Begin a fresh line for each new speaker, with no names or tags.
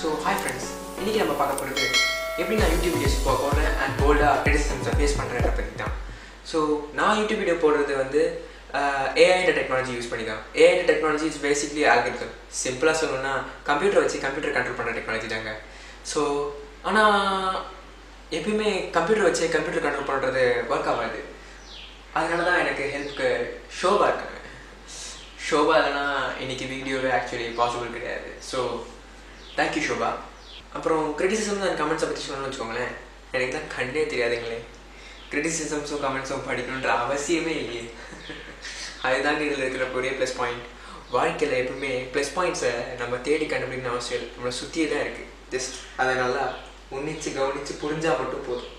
So hi friends இன்றைக்கி நம்ம பார்க்க போகிறது எப்படி நான் யூடியூப் வீடியோஸ் போகிறேன் அண்ட் போல்டாக கிரிட்டிசிசம்ஸை ஃபேஸ் பண்ணுறேன் பற்றி தான் ஸோ நான் யூடியூப் வீடியோ போடுறது வந்து ஏஐட டெக்னாலஜி யூஸ் பண்ணி தான். ஏஐட டெக்னாலஜி இஸ் பேசிக்லி ஆல்கிரிதம் சிம்பிளாக சொல்லணும்னா கம்ப்யூட்டர் வச்சு கம்ப்யூட்டர் கண்ட்ரோல் பண்ணுற டெக்னாலஜி தாங்க. ஸோ ஆனால் எப்பயுமே கம்ப்யூட்டர் வச்சு கம்ப்யூட்டர் கண்ட்ரோல் பண்ணுறது ஒர்க் ஆகாது. அதனால தான் எனக்கு ஹெல்ப்க்கு ஷோவாக இருக்காங்க. ஷோபா இல்லைனா இன்றைக்கி வீடியோவே ஆக்சுவலி பாசிபிள் கிடையாது. ஸோ தேங்க்யூ ஷோபா அப்புறம் கிரிட்டிசிசம் அண்ட் கமெண்ட்ஸை பற்றி சொல்லணும்னு வச்சுக்கோங்களேன். எனக்கு தான் கண்டே தெரியாதுங்களே. கிரிட்டிசிசம்ஸும் கமெண்ட்ஸும் படிக்கணுன்ற அவசியமே இல்லையே. அதுதாங்க இதில் இருக்கிற பெரிய ப்ளஸ் பாயிண்ட் வாழ்க்கையில் எப்பவுமே ப்ளஸ் பாயிண்ட்ஸை நம்ம தேடி கண்டுபிடிக்கணும் அவசியம் இல்லை. நம்மளை சுற்றியே தான் இருக்குது ஜஸ்ட் அதை நல்லா உன்னிச்சு கவனித்து புரிஞ்சால் மட்டும் போதும்.